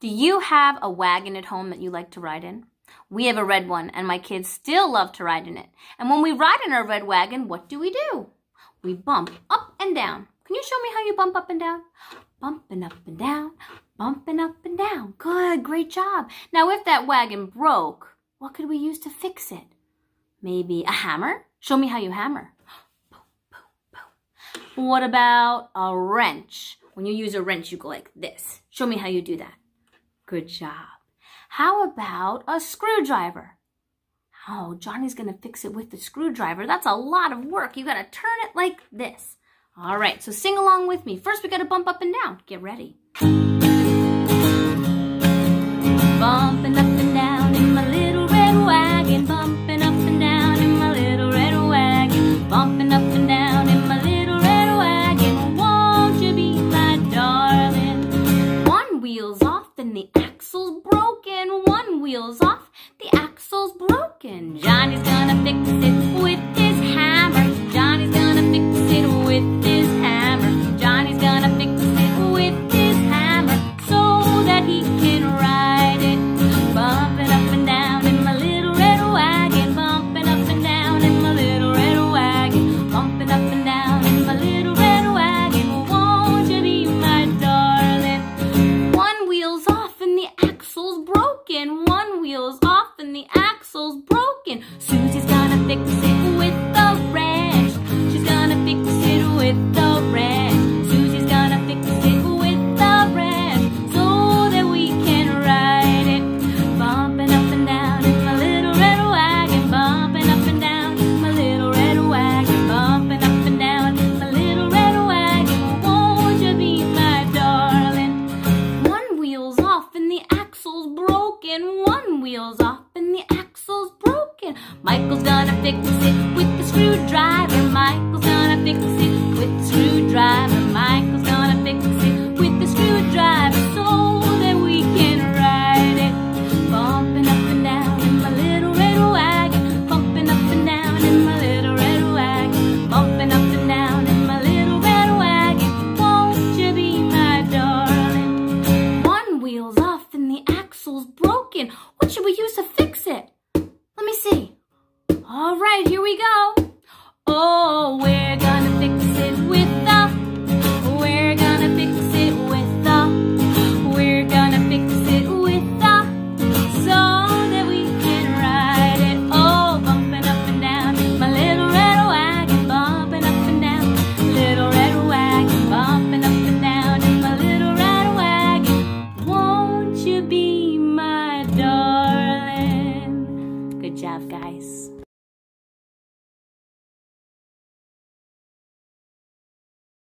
Do you have a wagon at home that you like to ride in? We have a red one, and my kids still love to ride in it. And when we ride in our red wagon, what do we do? We bump up and down. Can you show me how you bump up and down? Bumping up and down, bumping up and down. Good, great job. Now, if that wagon broke, what could we use to fix it? Maybe a hammer? Show me how you hammer. Boom, boom, boom. What about a wrench? When you use a wrench, you go like this. Show me how you do that. Good job. How about a screwdriver? Oh, Johnny's going to fix it with the screwdriver. That's a lot of work. You got to turn it like this. All right, so sing along with me. First, we got to bump up and down. Get ready. Bumping up wheels off, the axle's broken. Johnny's gonna fix it. wheels off and the axle's broken. Susie's gonna fix and the axle's broken. Michael's gonna fix it with the screwdriver. Michael's gonna fix it. All right, here we go. Oh, we're gonna fix it with the, we're gonna fix it with the, we're gonna fix it with the, so that we can ride it. Oh, bumping up and down, my little red wagon bumping up and down, little red wagon bumping up and down, and my little red wagon, won't you be my darling? Good job, guys.